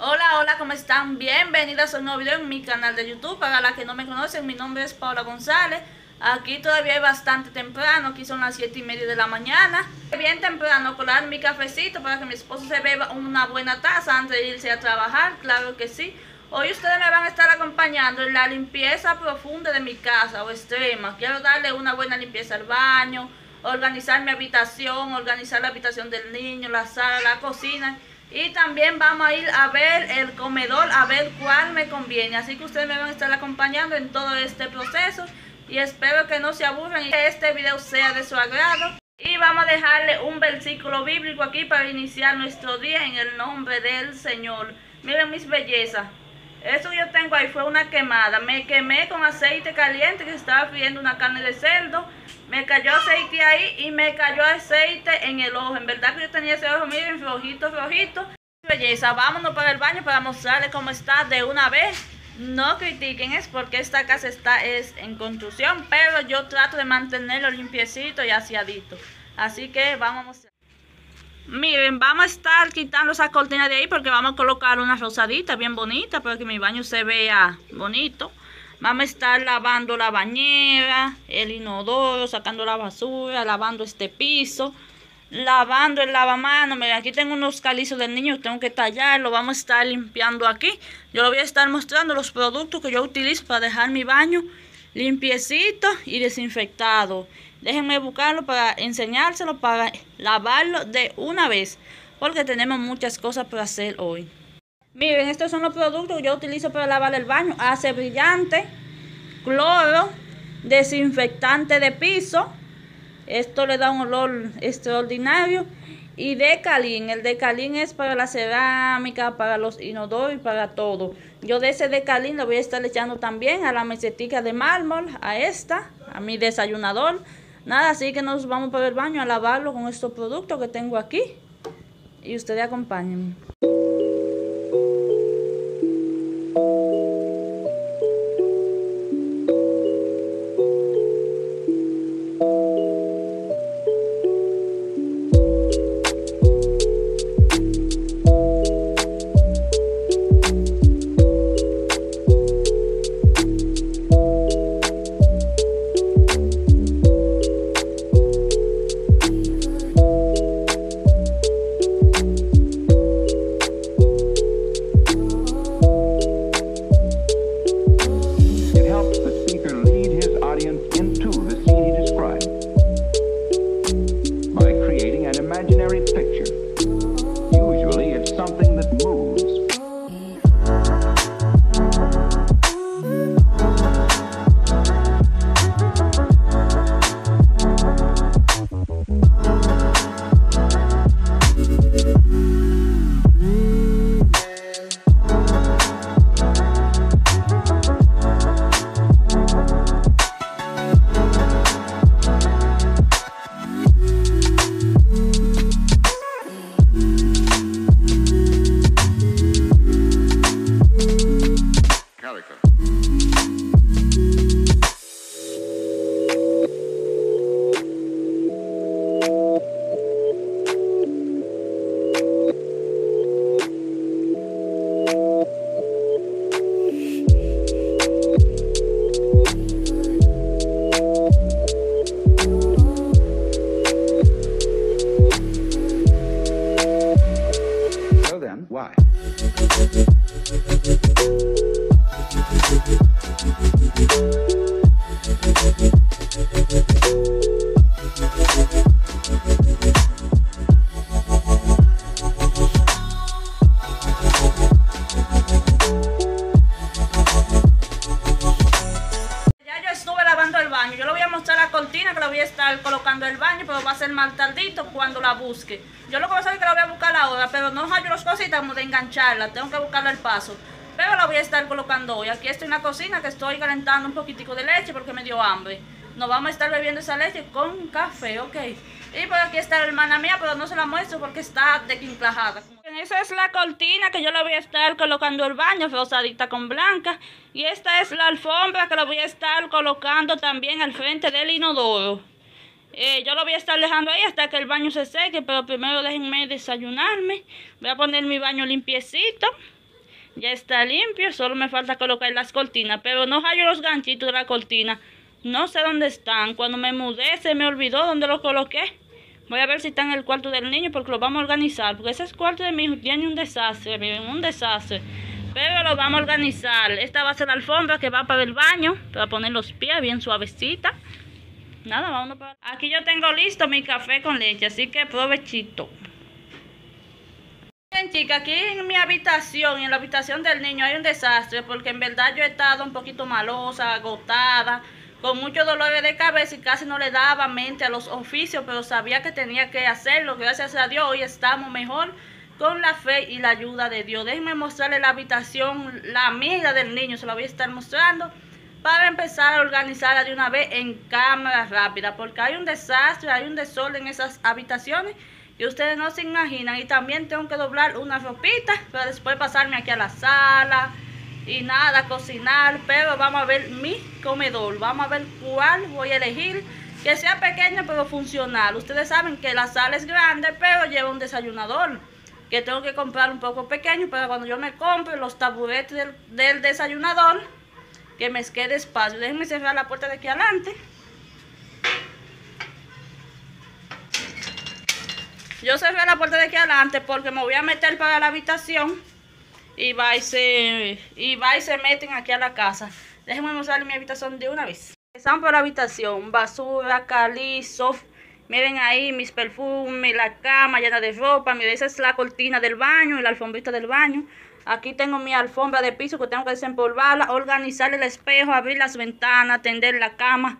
Hola, hola, ¿cómo están? Bienvenidas a un nuevo video en mi canal de YouTube. Para las que no me conocen, mi nombre es Paula González. Aquí todavía es bastante temprano, aquí son las 7 y media de la mañana. Bien temprano, colar mi cafecito para que mi esposo se beba una buena taza antes de irse a trabajar, claro que sí. Hoy ustedes me van a estar acompañando en la limpieza profunda de mi casa o extrema. Quiero darle una buena limpieza al baño, organizar mi habitación, organizar la habitación del niño, la sala, la cocina y también vamos a ir a ver el comedor, a ver cuál me conviene. Así que ustedes me van a estar acompañando en todo este proceso. Y espero que no se aburran y que este video sea de su agrado. Y vamos a dejarle un versículo bíblico aquí para iniciar nuestro día en el nombre del Señor. Miren mis bellezas. Eso que yo tengo ahí fue una quemada. Me quemé con aceite caliente que estaba friendo una carne de cerdo. Me cayó aceite ahí y me cayó aceite en el ojo. En verdad que yo tenía ese ojo, miren, rojito, rojito. Belleza, vámonos para el baño para mostrarles cómo está de una vez. No critiquen, es porque esta casa está es en construcción, pero yo trato de mantenerlo limpiecito y aseadito. Así que vamos a mostrar. Miren, vamos a estar quitando esa cortina de ahí porque vamos a colocar una rosadita bien bonita para que mi baño se vea bonito. Vamos a estar lavando la bañera, el inodoro, sacando la basura, lavando este piso, lavando el lavamano. Miren, aquí tengo unos calizos del niño, tengo que tallarlo. Vamos a estar limpiando aquí. Yo le voy a estar mostrando los productos que yo utilizo para dejar mi baño limpiecito y desinfectado. Déjenme buscarlo para enseñárselo, para lavarlo de una vez. Porque tenemos muchas cosas para hacer hoy. Miren, estos son los productos que yo utilizo para lavar el baño. Hace brillante, cloro, desinfectante de piso. Esto le da un olor extraordinario. Y decalín. El decalín es para la cerámica, para los inodoros y para todo. Yo de ese decalín lo voy a estar echando también a la mesetica de mármol, a esta, a mi desayunador. Nada, así que nos vamos para el baño a lavarlo con estos productos que tengo aquí. Y ustedes acompáñenme. Pero no hallo las cositas de engancharla, tengo que buscarle el paso. Pero la voy a estar colocando hoy. Aquí estoy en la cocina que estoy calentando un poquitico de leche porque me dio hambre. Nos vamos a estar bebiendo esa leche con café, ok. Y por aquí está la hermana mía, pero no se la muestro porque está dequinclajada. Esa es la cortina que yo le voy a estar colocando el baño, rosadita con blanca. Y esta es la alfombra que la voy a estar colocando también al frente del inodoro. Eh, yo lo voy a estar dejando ahí hasta que el baño se seque, pero primero déjenme desayunarme. Voy a poner mi baño limpiecito. Ya está limpio, solo me falta colocar las cortinas, pero no hallo los ganchitos de la cortina. No sé dónde están. Cuando me mudé se me olvidó dónde los coloqué. Voy a ver si está en el cuarto del niño porque lo vamos a organizar. Porque ese cuarto de mi hijo tiene un desastre, miren, un desastre. Pero lo vamos a organizar. Esta va a ser la alfombra que va para el baño. Para poner los pies bien suavecita. Nada, vamos para... Aquí yo tengo listo mi café con leche, así que provechito. Bien, chicas, aquí en mi habitación en la habitación del niño hay un desastre porque en verdad yo he estado un poquito malosa, agotada con muchos dolores de cabeza y casi no le daba mente a los oficios, pero sabía que tenía que hacerlo. Gracias a Dios hoy estamos mejor con la fe y la ayuda de Dios. Déjenme mostrarle la habitación, la amiga del niño, se la voy a estar mostrando para empezar a organizarla de una vez en cámara rápida, porque hay un desastre, hay un desorden en esas habitaciones que ustedes no se imaginan. Y también tengo que doblar una ropita para después pasarme aquí a la sala y nada, cocinar, pero vamos a ver mi comedor, vamos a ver cuál voy a elegir, que sea pequeño pero funcional. Ustedes saben que la sala es grande, pero lleva un desayunador, que tengo que comprar un poco pequeño para cuando yo me compre los taburetes del desayunador, que me quede espacio. Déjenme cerrar la puerta de aquí adelante. Yo cerré la puerta de aquí adelante porque me voy a meter para la habitación y va y se, y se meten aquí a la casa. Déjenme mostrar mi habitación de una vez. Empezamos por la habitación, basura, calizo, miren ahí mis perfumes, la cama llena de ropa, miren esa es la cortina del baño y la alfombrita del baño. Aquí tengo mi alfombra de piso que tengo que desempolvarla, organizar el espejo, abrir las ventanas, tender la cama,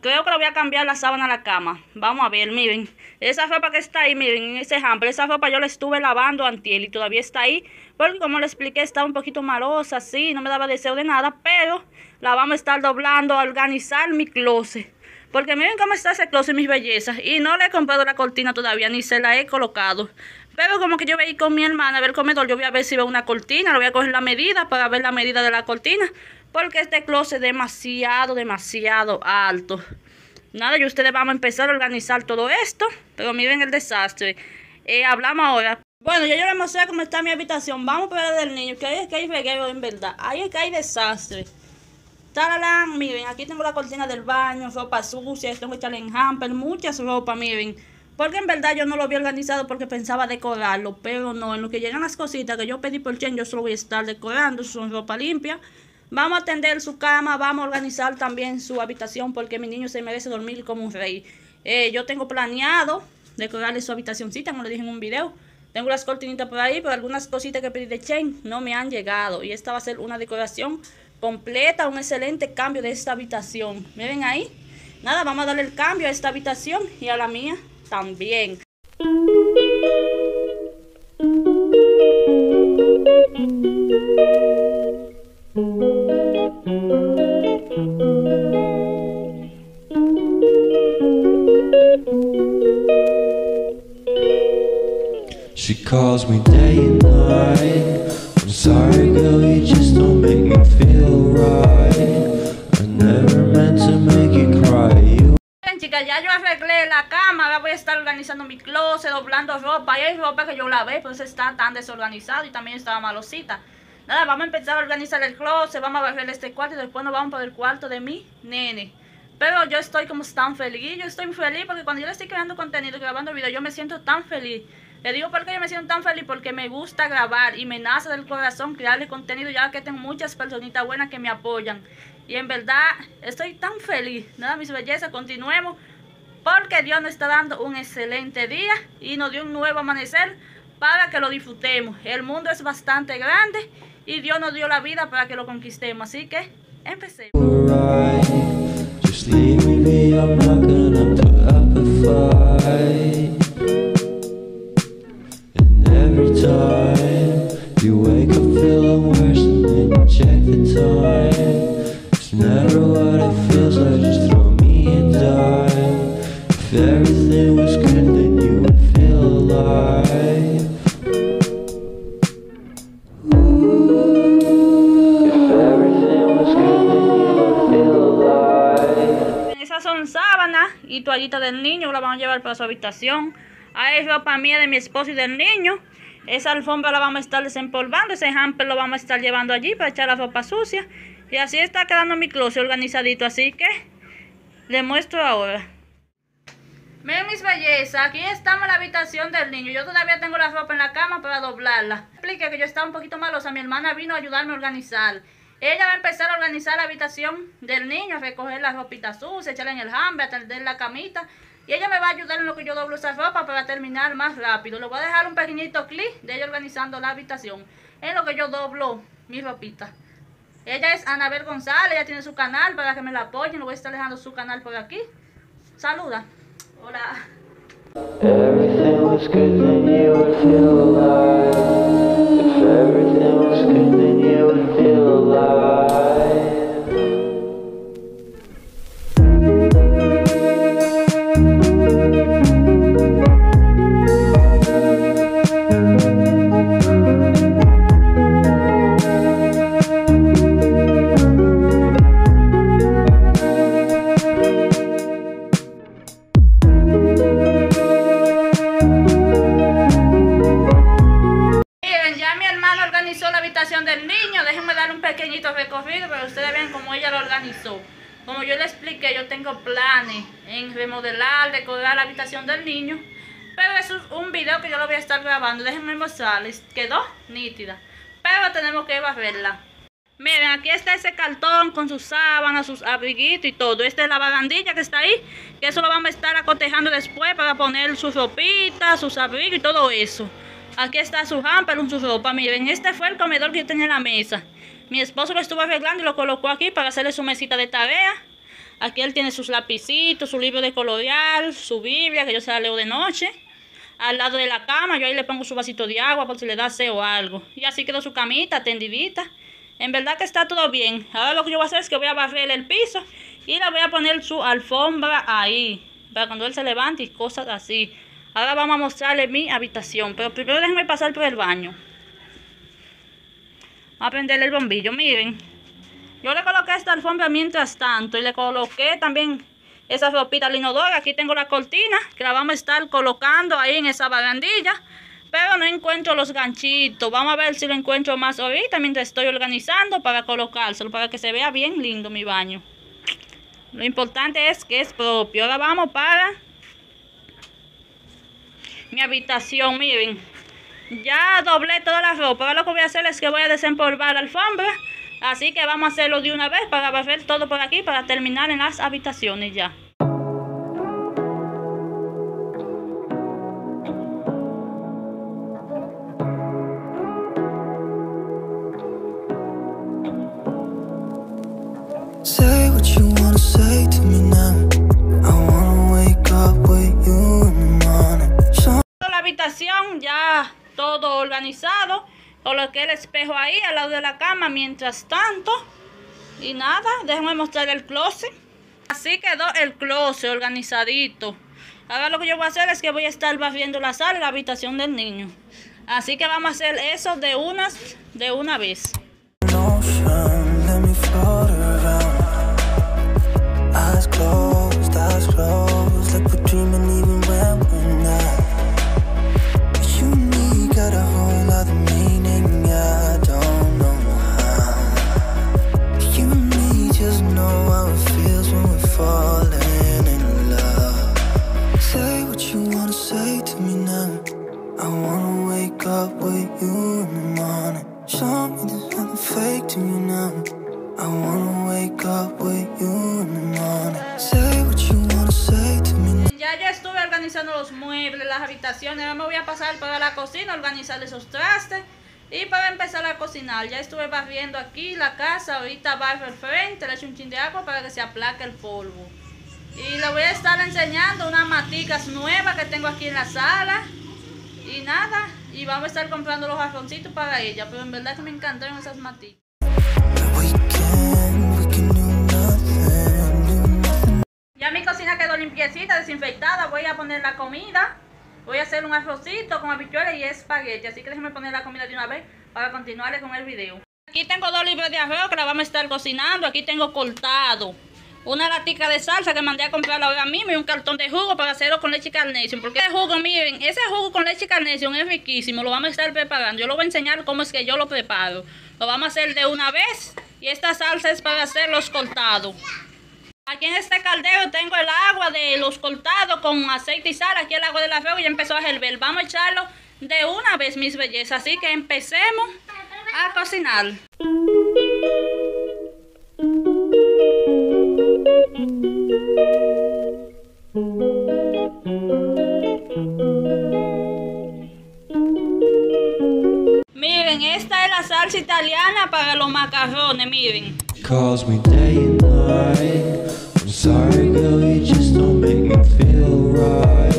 Creo que lo voy a cambiar la sábana a la cama. Vamos a ver, miren. Esa ropa que está ahí, miren, en ese hamper. Esa ropa yo la estuve lavando antiel y todavía está ahí. Porque como le expliqué, estaba un poquito malosa, así. No me daba deseo de nada. Pero la vamos a estar doblando, a organizar mi closet. Porque miren cómo está ese closet, mis bellezas. Y no le he comprado la cortina todavía, ni se la he colocado. Pero como que yo voy a ir con mi hermana a ver el comedor, yo voy a ver si veo una cortina. Le voy a coger la medida para ver la medida de la cortina. Porque este closet es demasiado, demasiado alto. Nada, y ustedes vamos a empezar a organizar todo esto. Pero miren el desastre. Eh, hablamos ahora. Bueno, ya yo les mostré cómo está mi habitación. Vamos para ver del niño. Que ahí es que hay reguero en verdad. Ahí es que hay desastre. Taralán, miren, aquí tengo la cortina del baño, ropa sucia, tengo que echarle en hamper, muchas ropa, miren. Porque en verdad yo no lo había organizado porque pensaba decorarlo, pero no, en lo que llegan las cositas que yo pedí por Chen, yo solo voy a estar decorando, son ropa limpia. Vamos a atender su cama, vamos a organizar también su habitación porque mi niño se merece dormir como un rey. Eh, yo tengo planeado decorarle su habitacióncita, como le dije en un video. Tengo las cortinitas por ahí, pero algunas cositas que pedí de Chen no me han llegado. Y esta va a ser una decoración completa, un excelente cambio de esta habitación. Miren ahí. Nada, vamos a darle el cambio a esta habitación y a la mía también. She calls me day and night. I'm sorry, girl, you just don't make me feel right. I never meant to make you cry. Chicas, ya yo arreglé la cama. Ahora voy a estar organizando mi closet, doblando ropa. Y hay ropa que yo lavé, pues está tan desorganizado y también estaba malosita. Nada, vamos a empezar a organizar el closet, vamos a barrer este cuarto y después nos vamos para el cuarto de mi nene. Pero yo estoy como tan feliz, yo estoy muy feliz porque cuando yo le estoy creando contenido, grabando videos, yo me siento tan feliz. Le digo por qué yo me siento tan feliz, porque me gusta grabar y me nace del corazón crearle contenido, ya que tengo muchas personitas buenas que me apoyan. Y en verdad, estoy tan feliz. Nada, mis bellezas, continuemos, porque Dios nos está dando un excelente día y nos dio un nuevo amanecer para que lo disfrutemos. El mundo es bastante grande y Dios nos dio la vida para que lo conquistemos. Así que empecemos. Y toallita del niño, la vamos a llevar para su habitación. Hay ropa mía de mi esposo y del niño. Esa alfombra la vamos a estar desempolvando, ese hamper lo vamos a estar llevando allí para echar la ropa sucia. Y así está quedando mi closet organizadito, así que le muestro ahora. Miren mis bellezas, aquí estamos en la habitación del niño. Yo todavía tengo la ropa en la cama para doblarla. Explique que yo estaba un poquito malosa. Mi hermana vino a ayudarme a organizar. Ella va a empezar a organizar la habitación del niño, recoger la ropita sucia, echarla en el hambre, atender la camita. Y ella me va a ayudar en lo que yo doblo esa ropa para terminar más rápido. Le voy a dejar un pequeñito clip de ella organizando la habitación. En lo que yo doblo mi ropita. Ella es Anabel González, ella tiene su canal para que me la apoyen. Le voy a estar dejando su canal por aquí. Saluda. Hola. Everything was good, then you would feel alive. Everything was good, then you would feel alive. Pequeñito recorrido para que ustedes vean cómo ella lo organizó. Como yo le expliqué, yo tengo planes en remodelar, decorar la habitación del niño. Pero eso es un video que yo lo voy a estar grabando. Déjenme mostrarles. Quedó nítida. Pero tenemos que barrerla. Miren, aquí está ese cartón con sus sábanas, sus abriguitos y todo. Esta es la bagandilla que está ahí. Que eso lo vamos a estar acotejando después para poner sus ropitas, sus abrigos y todo eso. Aquí está su hamper su ropa. Miren, este fue el comedor que yo tenía en la mesa. Mi esposo lo estuvo arreglando y lo colocó aquí para hacerle su mesita de tarea. Aquí él tiene sus lapicitos, su libro de colorear, su Biblia, que yo se la leo de noche. Al lado de la cama, yo ahí le pongo su vasito de agua por si le da sed o algo. Y así quedó su camita tendidita. En verdad que está todo bien. Ahora lo que yo voy a hacer es que voy a barrer el piso y le voy a poner su alfombra ahí. Para cuando él se levante y cosas así. Ahora vamos a mostrarle mi habitación. Pero primero déjenme pasar por el baño. A prenderle el bombillo. Miren. Yo le coloqué esta alfombra mientras tanto. Y le coloqué también esa ropita al. Aquí tengo la cortina. Que la vamos a estar colocando ahí en esa barandilla. Pero no encuentro los ganchitos. Vamos a ver si lo encuentro más ahorita mientras estoy organizando para colocárselo. Para que se vea bien lindo mi baño. Lo importante es que es propio. Ahora vamos para mi habitación, miren. Ya doblé toda la ropa. Ahora lo que voy a hacer es que voy a desempolvar la alfombra. Así que vamos a hacerlo de una vez para barrer todo por aquí para terminar en las habitaciones ya. ya todo organizado. Coloqué el espejo ahí al lado de la cama mientras tanto. Y nada, déjenme mostrar el closet. Así quedó el closet organizadito. Ahora lo que yo voy a hacer es que voy a estar barriendo la sala y la habitación del niño. Así que vamos a hacer eso de de una vez. Habitaciones. Ahora me voy a pasar para la cocina, organizar esos trastes. Y para empezar a cocinar, ya estuve barriendo aquí la casa. Ahorita barro el frente, le echo un chin de agua para que se aplaque el polvo. Y le voy a estar enseñando unas maticas nuevas que tengo aquí en la sala. Y nada, y vamos a estar comprando los jarroncitos para ella. Pero en verdad que me encantaron esas maticas. Ya mi cocina quedó limpiecita, desinfectada. Voy a poner la comida. Voy a hacer un arrocito con habichuelas y espagueti. Así que déjenme poner la comida de una vez para continuar con el video. Aquí tengo dos libros de arroz que la vamos a estar cocinando. Aquí tengo cortado una latica de salsa que mandé a comprar ahora mismo y un cartón de jugo para hacerlo con leche carnation. Porque ese jugo, miren, ese jugo con leche carnation es riquísimo. Lo vamos a estar preparando. Yo lo voy a enseñar cómo es que yo lo preparo. Lo vamos a hacer de una vez. Y esta salsa es para hacer los cortados. Aquí en este caldero tengo el agua de los cortados con aceite y sal. Aquí el agua del arroz ya empezó a hervir. Vamos a echarlo de una vez, mis bellezas. Así que empecemos a cocinar. Miren, esta es la salsa italiana para los macarrones, miren. Calls me day and night. I'm sorry, girl, you just don't make me feel right.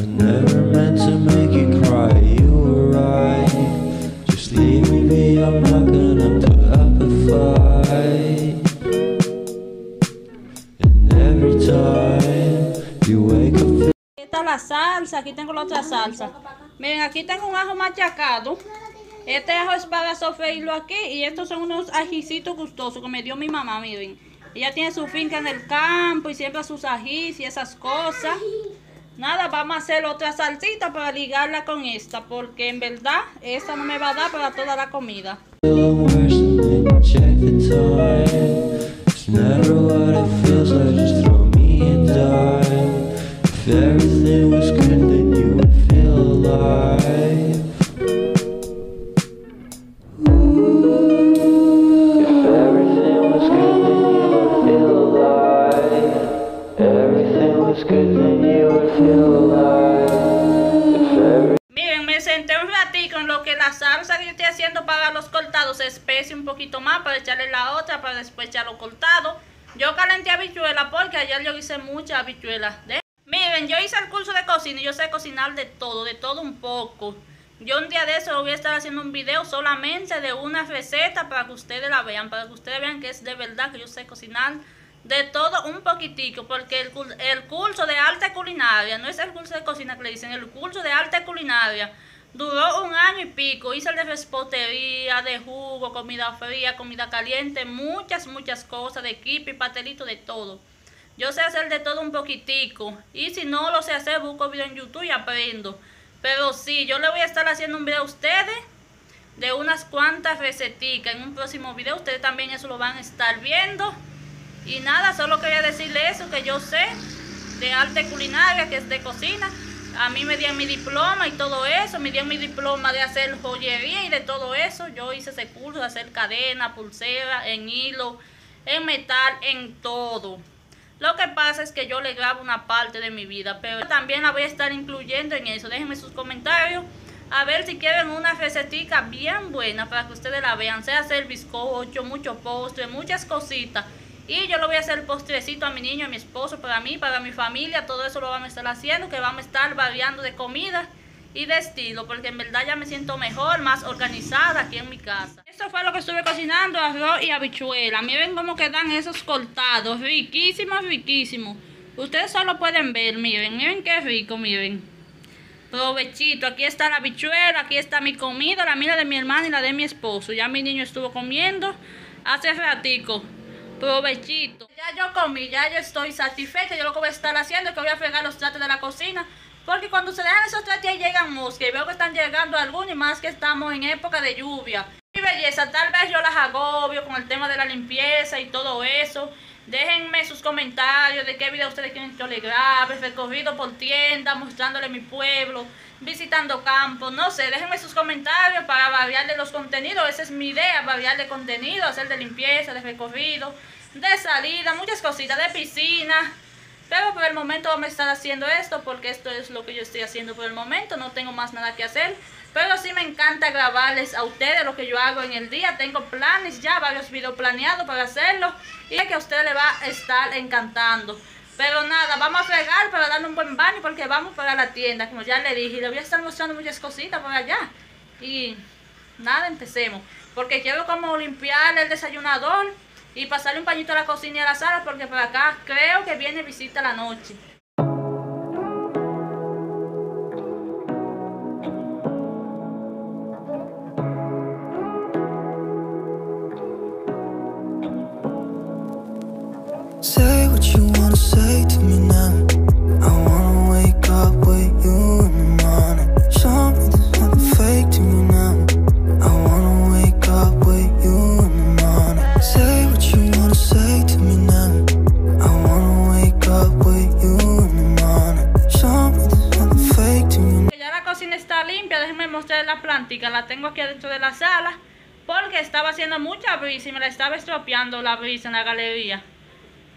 I never meant to make you cry, you were right. Just leave me be, I'm not gonna put up a fight. And every time you wake up. Esta es la salsa, aquí tengo la otra salsa. Miren, aquí tengo un ajo machacado. Este ajo es para sofreírlo aquí y estos son unos ajicitos gustosos que me dio mi mamá, miren. Ella tiene su finca en el campo y siembra sus ajís y esas cosas. Nada, vamos a hacer otra salsita para ligarla con esta, porque en verdad esta no me va a dar para toda la comida. La salsa que yo estoy haciendo para los cortados especie un poquito más para echarle la otra para después echarlo cortado. Yo calenté habichuela porque ayer yo hice muchas habichuelas. Miren, yo hice el curso de cocina y yo sé cocinar de todo, de todo un poco. Yo un día de eso voy a estar haciendo un video solamente de una receta para que ustedes la vean, para que ustedes vean que es de verdad que yo sé cocinar de todo un poquitico, porque el, el, curso de arte culinaria, no es el curso de cocina que le dicen, el curso de arte culinaria duró un año y pico, hice el de respotería, de jugo, comida fría, comida caliente, muchas, muchas cosas, de y pastelito, de todo. Yo sé hacer de todo un poquitico, y si no lo sé hacer, busco video en YouTube y aprendo. Pero sí, yo le voy a estar haciendo un video a ustedes de unas cuantas receticas en un próximo video, ustedes también eso lo van a estar viendo. Y nada, solo quería decirle eso, que yo sé de arte culinaria, que es de cocina. A mí me dieron mi diploma y todo eso, me dieron mi diploma de hacer joyería y de todo eso. Yo hice ese curso de hacer cadena, pulsera, en hilo, en metal, en todo. Lo que pasa es que yo le grabo una parte de mi vida, pero también la voy a estar incluyendo en eso. Déjenme sus comentarios. A ver si quieren una recetica bien buena para que ustedes la vean. Sea hacer bizcocho, mucho postre, muchas cositas. Y yo le voy a hacer postrecito a mi niño, a mi esposo, para mí, para mi familia. Todo eso lo vamos a estar haciendo, que vamos a estar variando de comida y de estilo. Porque en verdad ya me siento mejor, más organizada aquí en mi casa. Esto fue lo que estuve cocinando, arroz y habichuela. Miren cómo quedan esos cortados. Riquísimos, riquísimos. Ustedes solo pueden ver, miren, miren qué rico, miren. Provechito, aquí está la habichuela, aquí está mi comida, la mía de mi hermana y la de mi esposo. Ya mi niño estuvo comiendo hace ratico. Provechito. Ya yo comí, ya yo estoy satisfecha. Yo lo que voy a estar haciendo es que voy a fregar los tratos de la cocina. Porque cuando se dejan esos tratos ahí llegan moscas. Y veo que están llegando algunos y más que estamos en época de lluvia. Mi belleza, tal vez yo las agobio con el tema de la limpieza y todo eso. Déjenme sus comentarios de qué video ustedes quieren que yo les grabe, recorrido por tiendas, mostrándole mi pueblo, visitando campos, no sé, déjenme sus comentarios para variarle los contenidos, esa es mi idea, variarle contenido, hacer de limpieza, de recorrido, de salida, muchas cositas, de piscina. Pero por el momento vamos a estar haciendo esto porque esto es lo que yo estoy haciendo por el momento. No tengo más nada que hacer. Pero sí me encanta grabarles a ustedes lo que yo hago en el día. Tengo planes ya, varios videos planeados para hacerlo. Y que a ustedes les va a estar encantando. Pero nada, vamos a fregar para darle un buen baño porque vamos para la tienda, como ya le dije. Y le voy a estar mostrando muchas cositas por allá. Y nada, empecemos. Porque quiero como limpiar el desayunador y pasarle un pañito a la cocina y a la sala porque por acá creo que viene visita la noche. Mostrar la plántica. La tengo aquí adentro de la sala porque estaba haciendo mucha brisa y me la estaba estropeando la brisa en la galería.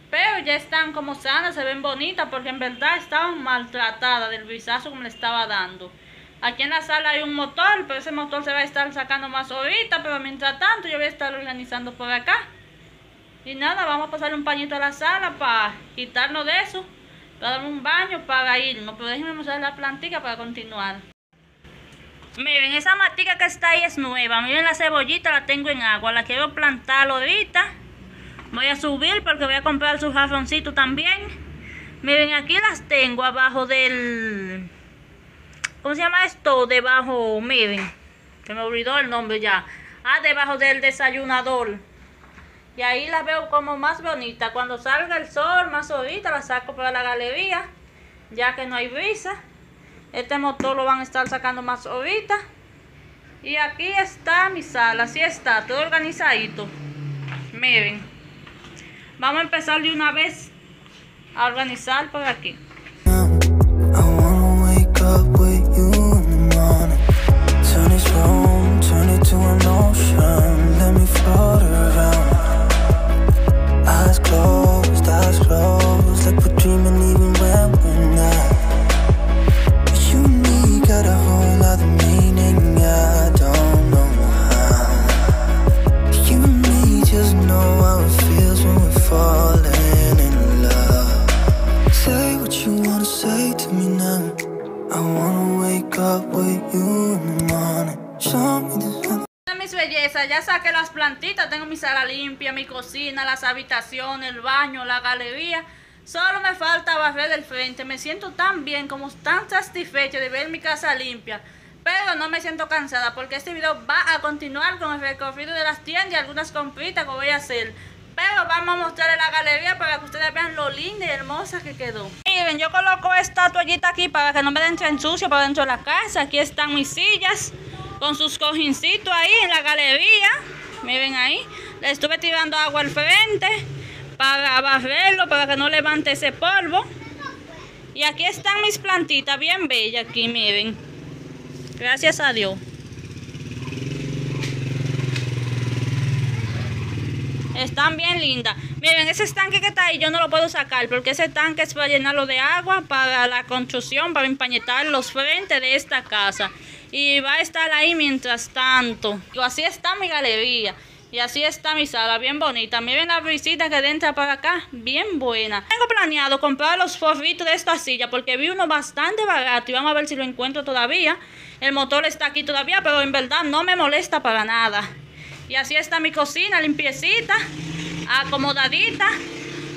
Pero ya están como sanas, se ven bonitas porque en verdad estaban maltratadas del brisazo que me estaba dando. Aquí en la sala hay un motor, pero ese motor se va a estar sacando más ahorita, pero mientras tanto yo voy a estar organizando por acá. Y nada, vamos a pasar un pañito a la sala para quitarnos de eso, para darme un baño, para irnos. Pero déjenme mostrar la plantita para continuar. Miren, esa matica que está ahí es nueva. Miren la cebollita, la tengo en agua. La quiero plantar ahorita. Voy a subir porque voy a comprar su jarroncito también. Miren, aquí las tengo abajo del... ¿Cómo se llama esto? Debajo, miren. Se me olvidó el nombre ya. Ah, debajo del desayunador. Y ahí las veo como más bonita. Cuando salga el sol, más ahorita, la saco para la galería. Ya que no hay brisa. Este motor lo van a estar sacando más ahorita. Y aquí está mi sala. Así está, todo organizadito. Miren. Vamos a empezar de una vez a organizar por aquí. Ya saqué las plantitas, tengo mi sala limpia, mi cocina, las habitaciones, el baño, la galería. Solo me falta barrer del frente. Me siento tan bien, como tan satisfecha de ver mi casa limpia. Pero no me siento cansada porque este video va a continuar con el recorrido de las tiendas y algunas compritas que voy a hacer. Pero vamos a mostrarles la galería para que ustedes vean lo linda y hermosa que quedó. Miren, yo coloco esta toallita aquí para que no me den sucio para dentro de la casa. Aquí están mis sillas con sus cojincitos ahí en la galería. Miren ahí. Le estuve tirando agua al frente para barrerlo, para que no levante ese polvo. Y aquí están mis plantitas bien bellas aquí, miren. Gracias a Dios. Están bien lindas. Miren, ese estanque que está ahí yo no lo puedo sacar porque ese tanque es para llenarlo de agua para la construcción, para empañetar los frentes de esta casa. Y va a estar ahí mientras tanto. Y así está mi galería. Y así está mi sala, bien bonita. Miren la brisita que entra para acá, bien buena. Tengo planeado comprar los forritos de esta silla porque vi uno bastante barato y vamos a ver si lo encuentro todavía. El motor está aquí todavía, pero en verdad no me molesta para nada. Y así está mi cocina, limpiecita, acomodadita.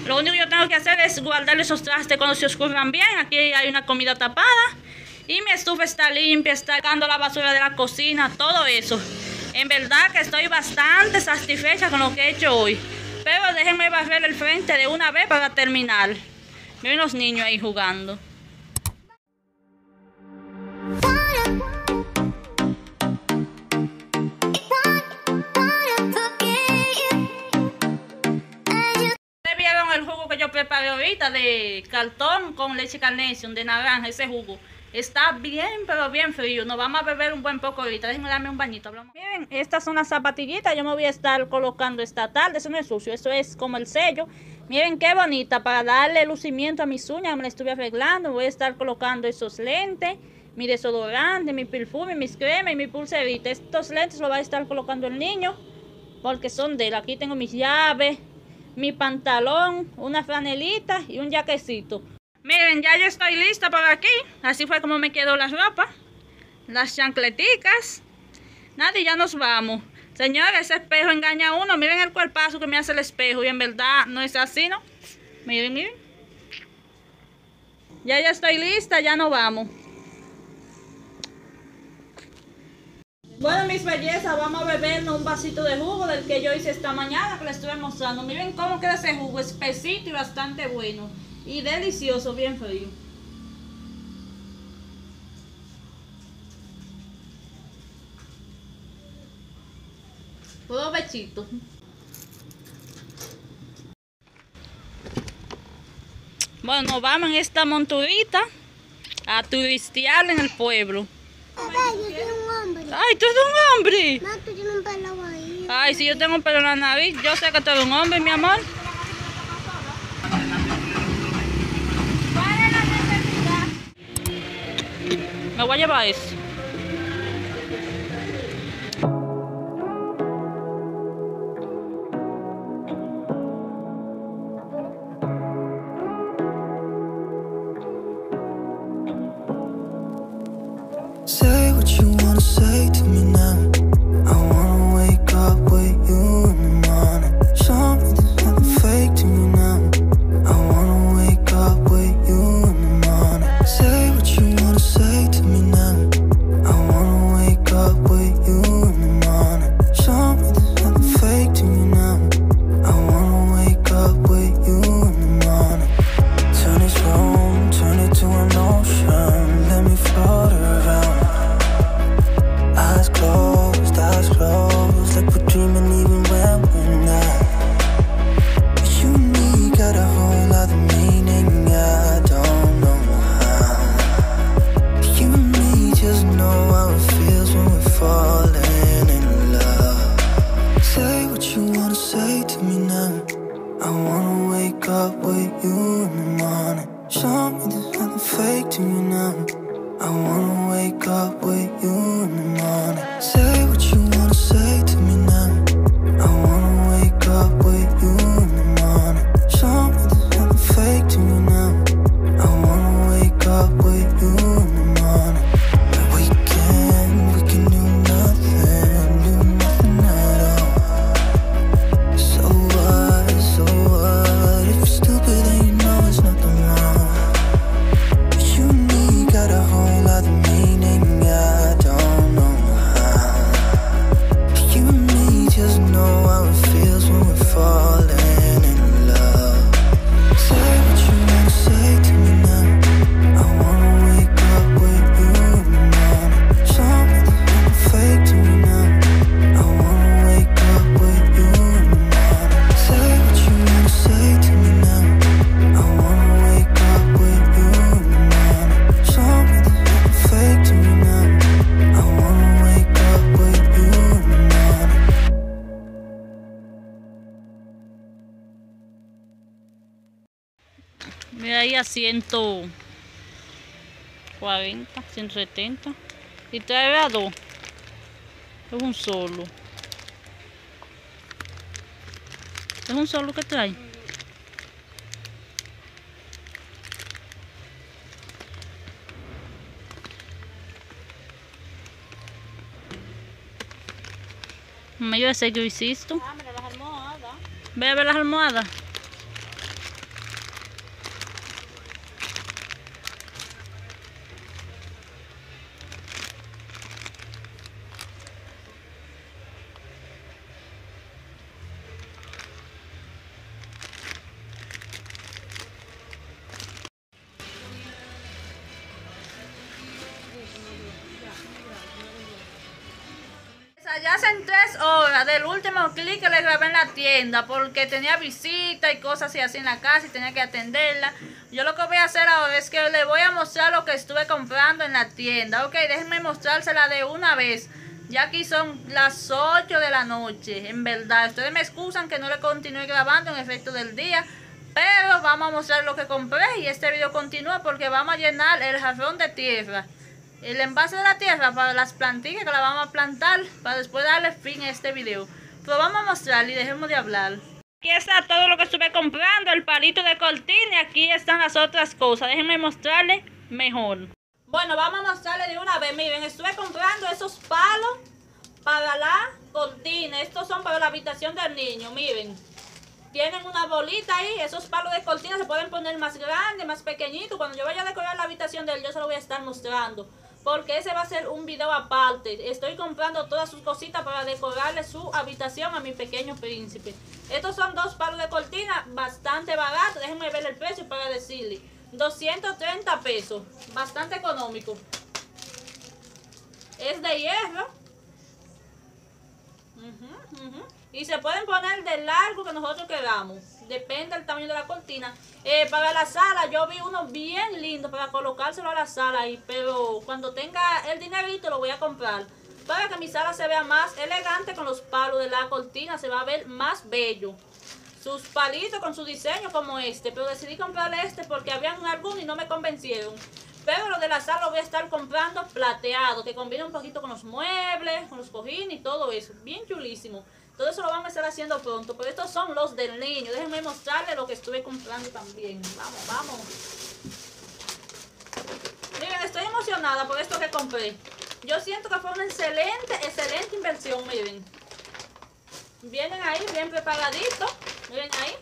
Lo único que yo tengo que hacer es guardar esos trastes cuando se oscurran bien. Aquí hay una comida tapada. Y mi estufa está limpia, está sacando la basura de la cocina, todo eso. En verdad que estoy bastante satisfecha con lo que he hecho hoy. Pero déjenme barrer el frente de una vez para terminar. Miren los niños ahí jugando. Ustedes vieron el jugo que yo preparé ahorita de cartón con leche carnation de naranja, ese jugo. Está bien, pero bien frío. Nos vamos a beber un buen poco ahorita. Déjenme darme un bañito. Hablamos. Miren, estas son las zapatillitas. Yo me voy a estar colocando esta tarde. Eso no es sucio, eso es como el sello. Miren qué bonita. Para darle lucimiento a mis uñas, me la estuve arreglando. Voy a estar colocando esos lentes, mi desodorante, mi perfume, mis cremas y mi pulserita. Estos lentes los va a estar colocando el niño porque son de él. Aquí tengo mis llaves, mi pantalón, una franelita y un jaquecito. Miren, ya yo estoy lista para aquí. Así fue como me quedó la ropa. Las chancleticas. Nada, y ya nos vamos. Señores, ese espejo engaña a uno. Miren el cuerpazo que me hace el espejo. Y en verdad no es así, ¿no? Miren, miren. Ya yo estoy lista, ya nos vamos. Bueno, mis bellezas, vamos a bebernos un vasito de jugo del que yo hice esta mañana que les estuve mostrando. Miren cómo queda ese jugo, espesito y bastante bueno. Y delicioso, bien frío. Provechito. Bueno, vamos en esta monturita a turistear en el pueblo. Papá, yo soy un hombre. Ay, tú eres un hombre. No, tú tienes un pelo ahí. Ay, si yo tengo un pelo en la nariz, yo sé que tú eres un hombre, mi amor. Me voy a llevar. Say what you wanna say to me now. 140, 170. Y trae a dos. Es un solo. Es un solo que trae. Me ayuda ese que hiciste. Ah, mira las almohadas. Ve a ver las almohadas. La tienda porque tenía visita y cosas así, así en la casa y tenía que atenderla. Yo lo que voy a hacer ahora es que le voy a mostrar lo que estuve comprando en la tienda. Ok, déjenme mostrársela de una vez. Ya aquí son las 8 de la noche, en verdad. Ustedes me excusan que no le continúe grabando en el resto del día. Pero vamos a mostrar lo que compré y este video continúa porque vamos a llenar el jarrón de tierra. El envase de la tierra para las plantillas que la vamos a plantar para después darle fin a este video. Pero vamos a mostrar y dejemos de hablar. Aquí está todo lo que estuve comprando, el palito de cortina y aquí están las otras cosas. Déjenme mostrarles mejor. Bueno, vamos a mostrarles de una vez. Miren, estuve comprando esos palos para la cortina. Estos son para la habitación del niño, miren. Tienen una bolita ahí, esos palos de cortina se pueden poner más grandes, más pequeñitos. Cuando yo vaya a decorar la habitación de él, yo se lo voy a estar mostrando. Porque ese va a ser un video aparte. Estoy comprando todas sus cositas para decorarle su habitación a mi pequeño príncipe. Estos son dos palos de cortina bastante baratos. Déjenme ver el precio para decirle. 230 pesos. Bastante económico. Es de hierro. Y se pueden poner de largo que nosotros queramos. Depende del tamaño de la cortina. Eh, para la sala, yo vi uno bien lindo para colocárselo a la sala. ahí, pero cuando tenga el dinerito lo voy a comprar. Para que mi sala se vea más elegante con los palos de la cortina. Se va a ver más bello. Sus palitos con su diseño como este. Pero decidí comprarle este porque habían algunos y no me convencieron. Pero lo de la sala lo voy a estar comprando plateado. Que combina un poquito con los muebles, con los cojines y todo eso. Bien chulísimo. Todo eso lo vamos a estar haciendo pronto. Pero estos son los del niño. Déjenme mostrarles lo que estuve comprando también. Vamos, vamos. Miren, estoy emocionada por esto que compré. Yo siento que fue una excelente, excelente inversión, miren. Vienen ahí bien preparaditos. Miren ahí.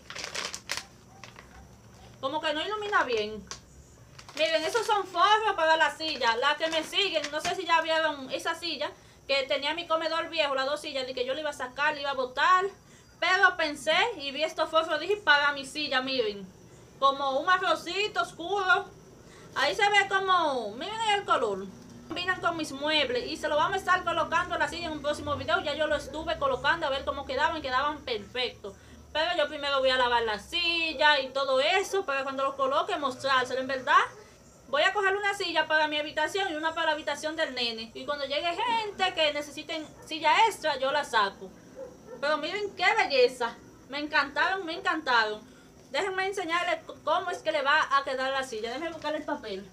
Como que no ilumina bien. Miren, esos son forros para la silla. Las que me siguen, no sé si ya vieron esa silla que tenía mi comedor viejo, las dos sillas, que yo le iba a sacar, le iba a botar. Pero pensé y vi estos forros, dije, para mi silla, miren. Como un marroncito oscuro. Ahí se ve como, miren el color. Combinan con mis muebles y se lo vamos a estar colocando a la silla en un próximo video. Ya yo lo estuve colocando a ver cómo quedaban, quedaban perfectos. Pero yo primero voy a lavar la silla y todo eso para cuando lo coloque mostrárselo. En verdad, voy a coger una silla para mi habitación y una para la habitación del nene. Y cuando llegue gente que necesiten silla extra, yo la saco. Pero miren qué belleza. Me encantaron, me encantaron. Déjenme enseñarles cómo es que le va a quedar la silla. Déjenme buscar el papel.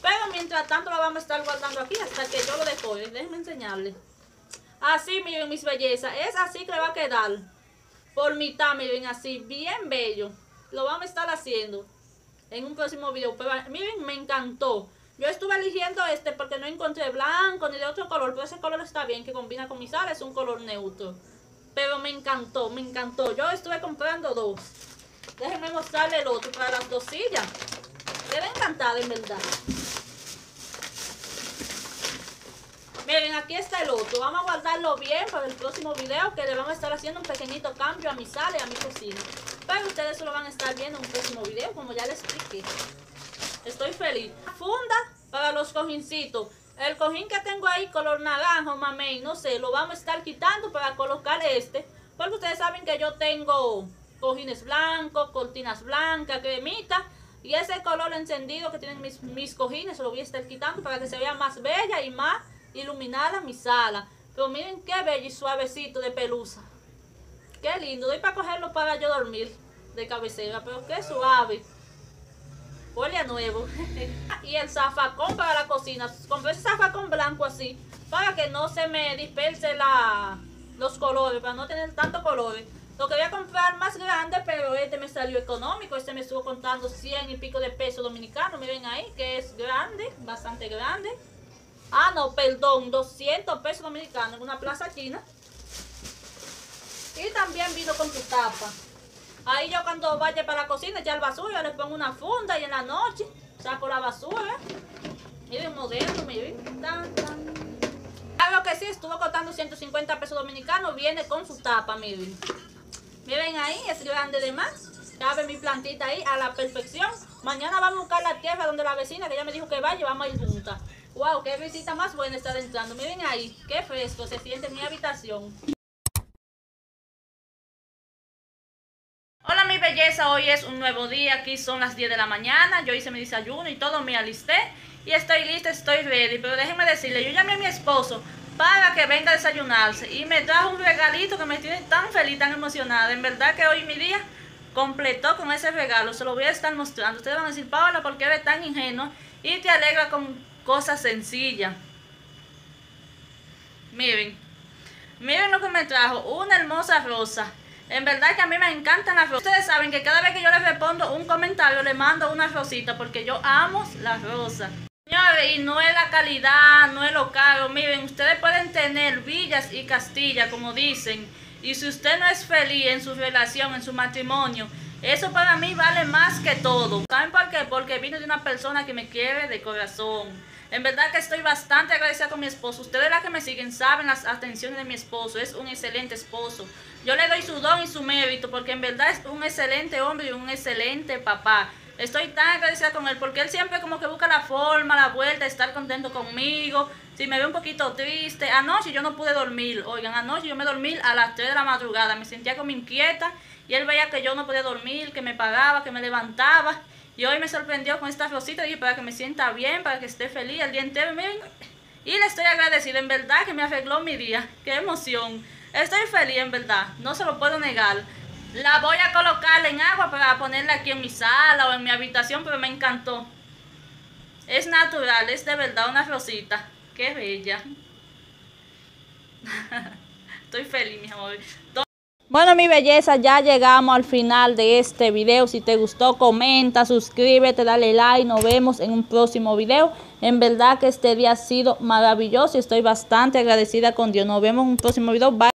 Pero mientras tanto lo vamos a estar guardando aquí hasta que yo lo decore. Déjenme enseñarles. Así, miren mis bellezas. Es así que le va a quedar. Por mitad, miren, así. Bien bello. Lo vamos a estar haciendo en un próximo video. Pero miren, me encantó. Yo estuve eligiendo este porque no encontré blanco ni de otro color. Pero ese color está bien, que combina con mi sala. Es un color neutro. Pero me encantó, me encantó. Yo estuve comprando dos. Déjenme mostrarle el otro para las dos sillas. Quedé encantada, en verdad. Miren, aquí está el otro. Vamos a guardarlo bien para el próximo video que le vamos a estar haciendo un pequeñito cambio a mi sala y a mi cocina. Pero ustedes solo van a estar viendo en un próximo video, como ya les expliqué. Estoy feliz. Funda para los cojincitos. El cojín que tengo ahí, color naranja mamey, no sé, lo vamos a estar quitando para colocar este. Porque ustedes saben que yo tengo cojines blancos, cortinas blancas, cremita. Y ese color encendido que tienen mis, mis cojines, lo voy a estar quitando para que se vea más bella y más iluminada mi sala. Pero miren qué bello y suavecito de pelusa. Qué lindo. Doy para cogerlo para yo dormir de cabecera. Pero qué suave. Huele a nuevo. y el zafacón para la cocina. Compré ese zafacón blanco así. Para que no se me disperse la, los colores. Para no tener tantos colores. Lo quería comprar más grande, pero este me salió económico. Este me estuvo contando 100 y pico de pesos dominicanos. Miren ahí, que es grande, bastante grande. Ah, no, perdón, 200 pesos dominicanos en una plaza china. Y también vino con su tapa. Ahí yo cuando vaya para la cocina, echar basura, le pongo una funda y en la noche saco la basura. Miren, moderno, miren. Tan, tan. Claro que sí, estuvo costando 150 pesos dominicanos. Viene con su tapa, miren. Miren ahí, es grande de más. Cabe mi plantita ahí a la perfección. Mañana vamos a buscar la tierra donde la vecina, que ella me dijo que vaya, vamos a ir juntas. Wow, qué visita más buena está entrando. Miren ahí, qué fresco se siente en mi habitación. Belleza, hoy es un nuevo día, aquí son las 10 de la mañana, yo hice mi desayuno y todo, me alisté y estoy lista, estoy ready, pero déjenme decirle, yo llamé a mi esposo para que venga a desayunarse y me trajo un regalito que me tiene tan feliz, tan emocionada, en verdad que hoy mi día completó con ese regalo, se lo voy a estar mostrando, ustedes van a decir, Paola, ¿por qué eres tan ingenuo y te alegra con cosas sencillas? Miren, miren lo que me trajo, una hermosa rosa. En verdad que a mí me encantan las rosas. Ustedes saben que cada vez que yo les respondo un comentario, le mando una rosita porque yo amo las rosas. Señores, y no es la calidad, no es lo caro. Miren, ustedes pueden tener villas y castillas, como dicen. Y si usted no es feliz en su relación, en su matrimonio, eso para mí vale más que todo. ¿Saben por qué? Porque vino de una persona que me quiere de corazón. En verdad que estoy bastante agradecida con mi esposo. Ustedes las que me siguen saben las atenciones de mi esposo. Es un excelente esposo. Yo le doy su don y su mérito porque en verdad es un excelente hombre y un excelente papá. Estoy tan agradecida con él porque él siempre como que busca la forma, la vuelta, estar contento conmigo. Si me ve un poquito triste, anoche yo no pude dormir. Oigan, anoche yo me dormí a las 3 de la madrugada. Me sentía como inquieta y él veía que yo no podía dormir, que me pagaba, que me levantaba. Y hoy me sorprendió con esta rosita. Dije, para que me sienta bien, para que esté feliz el día entero. Miren, y le estoy agradecida, en verdad, que me arregló mi día. Qué emoción. Estoy feliz, en verdad. No se lo puedo negar. La voy a colocar en agua para ponerla aquí en mi sala o en mi habitación, pero me encantó. Es natural, es de verdad una rosita. Qué bella. Estoy feliz, mi amor. Bueno, mi belleza, ya llegamos al final de este video. Si te gustó, comenta, suscríbete, dale like. Nos vemos en un próximo video. En verdad que este día ha sido maravilloso y estoy bastante agradecida con Dios. Nos vemos en un próximo video. Bye.